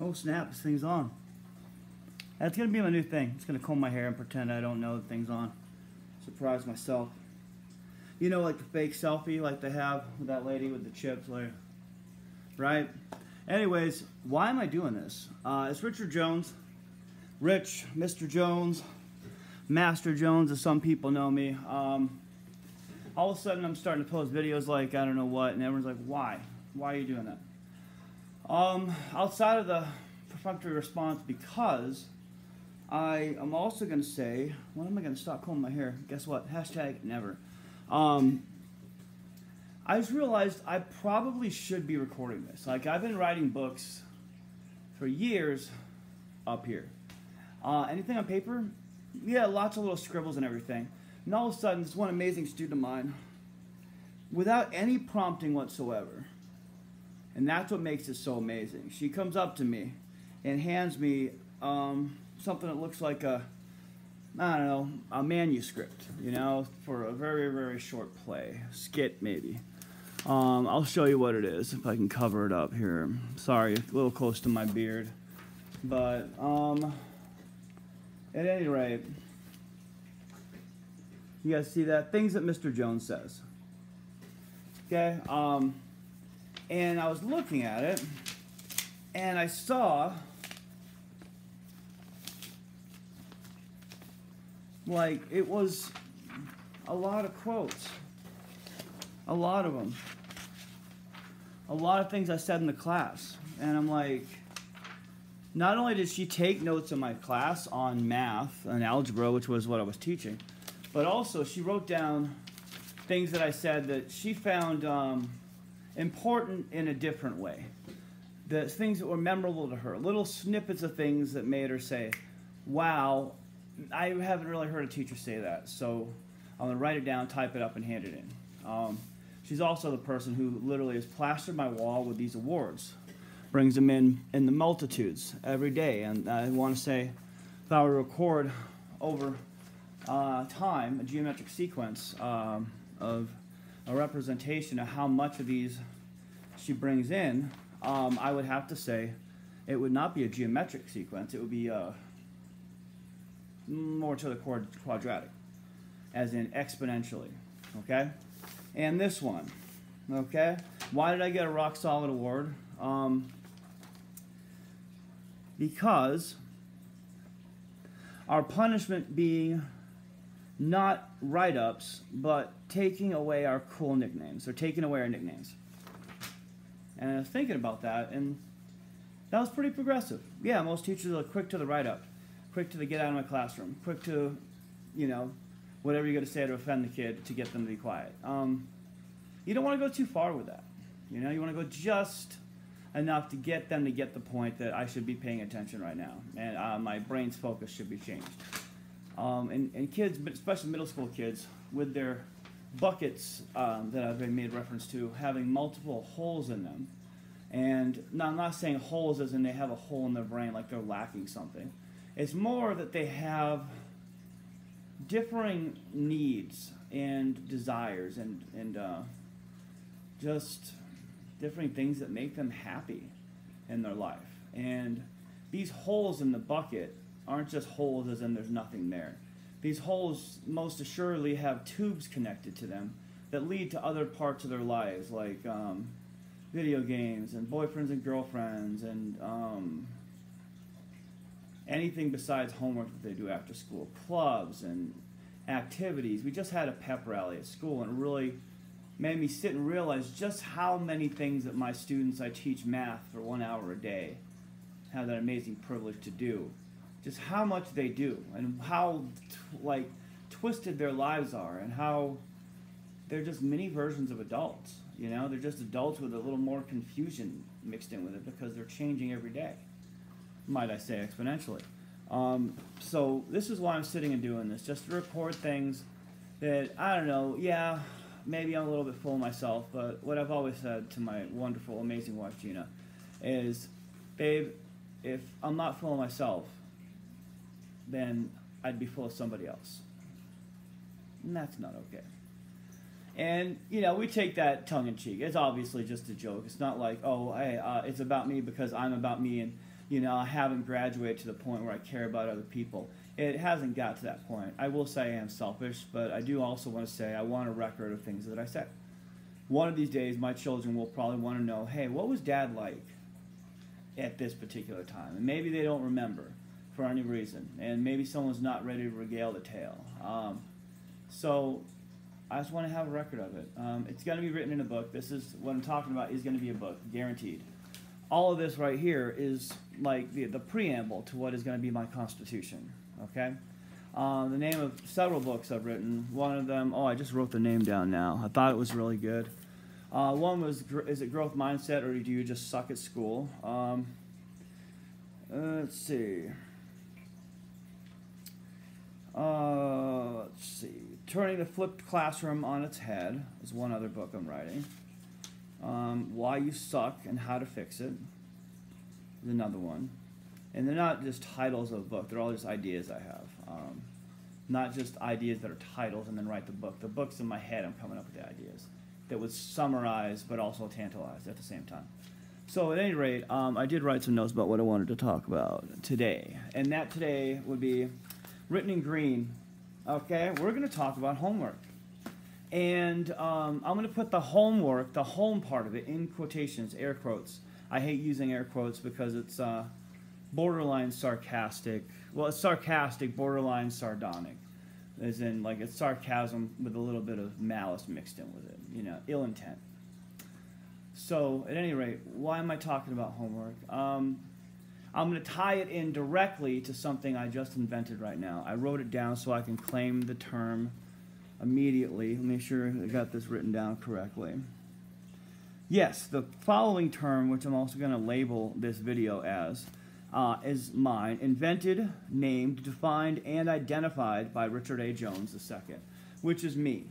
Oh snap! This thing's on. That's gonna be my new thing. It's gonna comb my hair and pretend I don't know the thing's on. Surprise myself. You know, like the fake selfie, like they have with that lady with the chips, like, right? Anyways, why am I doing this? Uh, it's Richard Jones, Rich, Mr. Jones, Master Jones, as some people know me. Um, all of a sudden, I'm starting to post videos like I don't know what, and everyone's like, "Why? Why are you doing that?" Um, outside of the perfunctory response, because I am also going to say, when am I going to stop combing my hair? Guess what? Hashtag never. Um, I just realized I probably should be recording this. Like, I've been writing books for years up here. Uh, anything on paper? Yeah, lots of little scribbles and everything. And all of a sudden, this one amazing student of mine, without any prompting whatsoever, and that's what makes it so amazing. She comes up to me and hands me um, something that looks like a, I don't know, a manuscript, you know, for a very, very short play, skit maybe. Um, I'll show you what it is if I can cover it up here. Sorry, a little close to my beard. But, um, at any rate, you guys see that? Things that Mr. Jones says. Okay, um, and I was looking at it, and I saw like it was a lot of quotes, a lot of them, a lot of things I said in the class, and I'm like, not only did she take notes in my class on math and algebra, which was what I was teaching, but also she wrote down things that I said that she found um, important in a different way. The things that were memorable to her, little snippets of things that made her say, wow, I haven't really heard a teacher say that, so I'm gonna write it down, type it up, and hand it in. Um, she's also the person who literally has plastered my wall with these awards, brings them in in the multitudes every day. And I want to say, if I were to record over uh, time a geometric sequence um, of a representation of how much of these she brings in, um, I would have to say it would not be a geometric sequence. It would be a more to the quadratic, as in exponentially, okay? And this one, okay? Why did I get a rock solid award? Um, because our punishment being not write-ups, but taking away our cool nicknames, or taking away our nicknames. And I was thinking about that, and that was pretty progressive. Yeah, most teachers are quick to the write-up quick to the get out of my classroom, quick to, you know, whatever you're going to say to offend the kid to get them to be quiet. Um, you don't want to go too far with that. You know, you want to go just enough to get them to get the point that I should be paying attention right now, and uh, my brain's focus should be changed. Um, and, and kids, but especially middle school kids, with their buckets um, that I've made reference to having multiple holes in them. And now I'm not saying holes as in they have a hole in their brain like they're lacking something. It's more that they have differing needs and desires and, and uh, just different things that make them happy in their life. And these holes in the bucket aren't just holes as in there's nothing there. These holes most assuredly have tubes connected to them that lead to other parts of their lives, like um, video games and boyfriends and girlfriends and um, anything besides homework that they do after school, clubs and activities. We just had a pep rally at school and it really made me sit and realize just how many things that my students I teach math for one hour a day have that amazing privilege to do. Just how much they do and how like twisted their lives are and how they're just mini versions of adults. You know, they're just adults with a little more confusion mixed in with it because they're changing every day might I say, exponentially. Um, so this is why I'm sitting and doing this, just to record things that, I don't know, yeah, maybe I'm a little bit full of myself, but what I've always said to my wonderful, amazing wife, Gina, is, babe, if I'm not full of myself, then I'd be full of somebody else. And that's not okay. And, you know, we take that tongue in cheek. It's obviously just a joke. It's not like, oh, hey, uh, it's about me because I'm about me and you know, I haven't graduated to the point where I care about other people. It hasn't got to that point. I will say I am selfish, but I do also want to say I want a record of things that I said. One of these days, my children will probably want to know, hey, what was dad like at this particular time? And maybe they don't remember for any reason, and maybe someone's not ready to regale the tale. Um, so I just want to have a record of it. Um, it's going to be written in a book. This is what I'm talking about is going to be a book, guaranteed. All of this right here is like the, the preamble to what is going to be my constitution. Okay. Uh, the name of several books I've written. One of them, oh, I just wrote the name down now. I thought it was really good. Uh, one was, is it growth mindset or do you just suck at school? Um, uh, let's see. Uh, let's see. Turning the flipped classroom on its head is one other book I'm writing. Um, Why You Suck and How to Fix It is another one. And they're not just titles of a book, they're all just ideas I have. Um, not just ideas that are titles and then write the book. The book's in my head, I'm coming up with the ideas that would summarize but also tantalize at the same time. So at any rate, um, I did write some notes about what I wanted to talk about today. And that today would be written in green. Okay, we're going to talk about homework. And um, I'm going to put the homework, the home part of it, in quotations, air quotes. I hate using air quotes because it's uh, borderline sarcastic. Well, it's sarcastic, borderline sardonic. As in, like, it's sarcasm with a little bit of malice mixed in with it, you know, ill intent. So, at any rate, why am I talking about homework? Um, I'm going to tie it in directly to something I just invented right now. I wrote it down so I can claim the term immediately. Let me make sure I got this written down correctly. Yes, the following term, which I'm also going to label this video as, uh, is mine, invented, named, defined, and identified by Richard A. Jones II, which is me.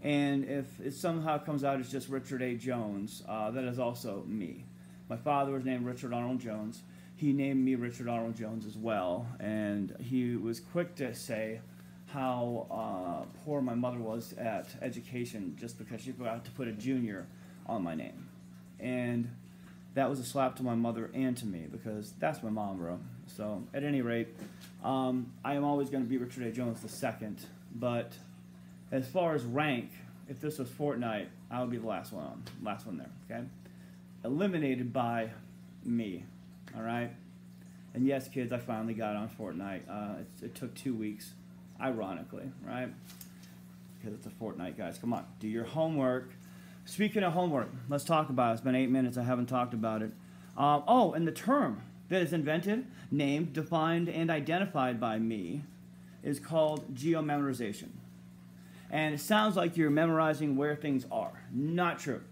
And if it somehow comes out as just Richard A. Jones, uh, that is also me. My father was named Richard Arnold Jones he named me Richard Arnold Jones as well, and he was quick to say how uh, poor my mother was at education just because she forgot to put a junior on my name. And that was a slap to my mother and to me because that's my mom, bro. So, at any rate, um, I am always going to be Richard A. Jones the second. But as far as rank, if this was Fortnite, I would be the last one on, last one there. Okay, eliminated by me. All right. And yes, kids, I finally got on Fortnite. Uh, it, it, took two weeks, ironically, right? Because it's a fortnight, guys. Come on, do your homework. Speaking of homework, let's talk about it. It's been eight minutes. I haven't talked about it. Um, oh, and the term that is invented, named, defined, and identified by me is called geomemorization. And it sounds like you're memorizing where things are. Not true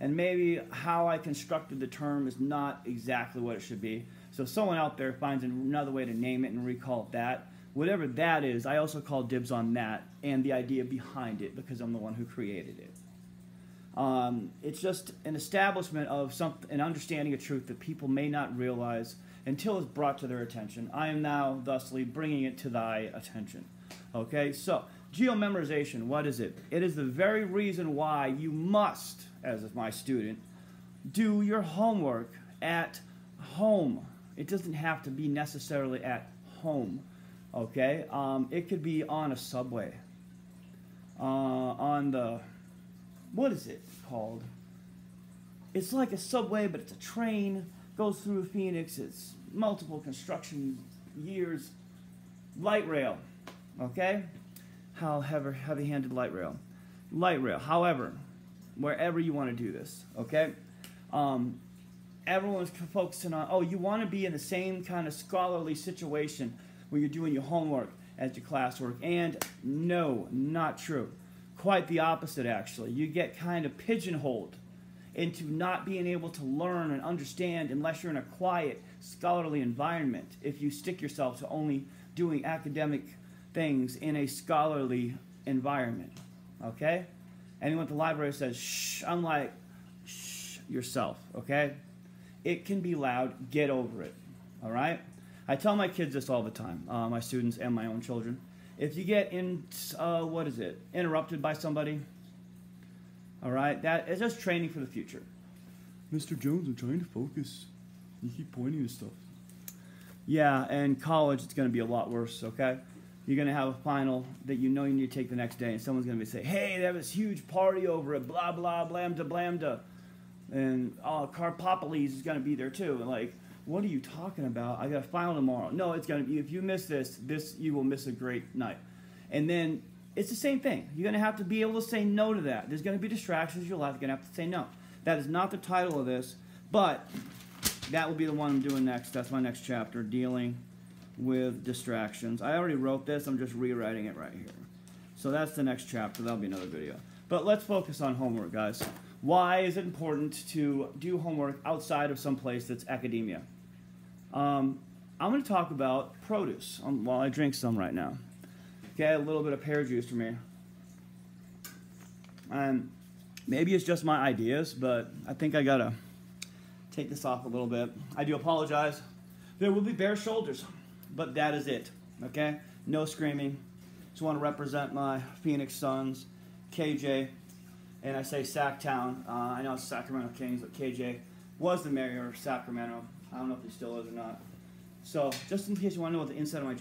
and maybe how I constructed the term is not exactly what it should be. So someone out there finds another way to name it and recall it that, whatever that is, I also call dibs on that and the idea behind it because I'm the one who created it. Um, it's just an establishment of some, an understanding of truth that people may not realize until it's brought to their attention. I am now, thusly, bringing it to thy attention. Okay, so geomemorization, what is it? It is the very reason why you must as my student, do your homework at home. It doesn't have to be necessarily at home, okay? Um, it could be on a subway, uh, on the, what is it called? It's like a subway, but it's a train, goes through Phoenix, it's multiple construction years, light rail, okay? How heavy-handed light rail. Light rail. However, wherever you want to do this, okay? Um, everyone's focusing on, oh, you want to be in the same kind of scholarly situation where you're doing your homework as your classwork. And no, not true. Quite the opposite, actually. You get kind of pigeonholed into not being able to learn and understand unless you're in a quiet, scholarly environment if you stick yourself to only doing academic things in a scholarly environment. Okay? Anyone at the library says, shh, I'm like, shh, yourself, okay? It can be loud. Get over it, all right? I tell my kids this all the time, uh, my students and my own children. If you get in, uh, what is it, interrupted by somebody, all right, that is just training for the future. Mr. Jones, I'm trying to focus. You keep pointing to stuff. Yeah, and college it's going to be a lot worse. Okay, you're going to have a final that you know you need to take the next day, and someone's going to be say, "Hey, have this huge party over at blah blah blamda blamda," and oh, Carpopolis is going to be there too. And like, what are you talking about? I got a final tomorrow. No, it's going to be. If you miss this, this you will miss a great night. And then it's the same thing. You're going to have to be able to say no to that. There's going to be distractions. You're going to have to say no. That is not the title of this, but that will be the one I'm doing next. That's my next chapter, dealing with distractions. I already wrote this. I'm just rewriting it right here. So that's the next chapter. That'll be another video. But let's focus on homework, guys. Why is it important to do homework outside of some place that's academia? Um, I'm going to talk about produce um, while I drink some right now. Okay, a little bit of pear juice for me. And maybe it's just my ideas, but I think I gotta take this off a little bit. I do apologize. There will be bare shoulders, but that is it. Okay, no screaming. Just want to represent my Phoenix Suns, KJ, and I say Sacktown. Uh, I know it's Sacramento Kings, but KJ was the mayor of Sacramento. I don't know if he still is or not. So, just in case you want to know what the inside of my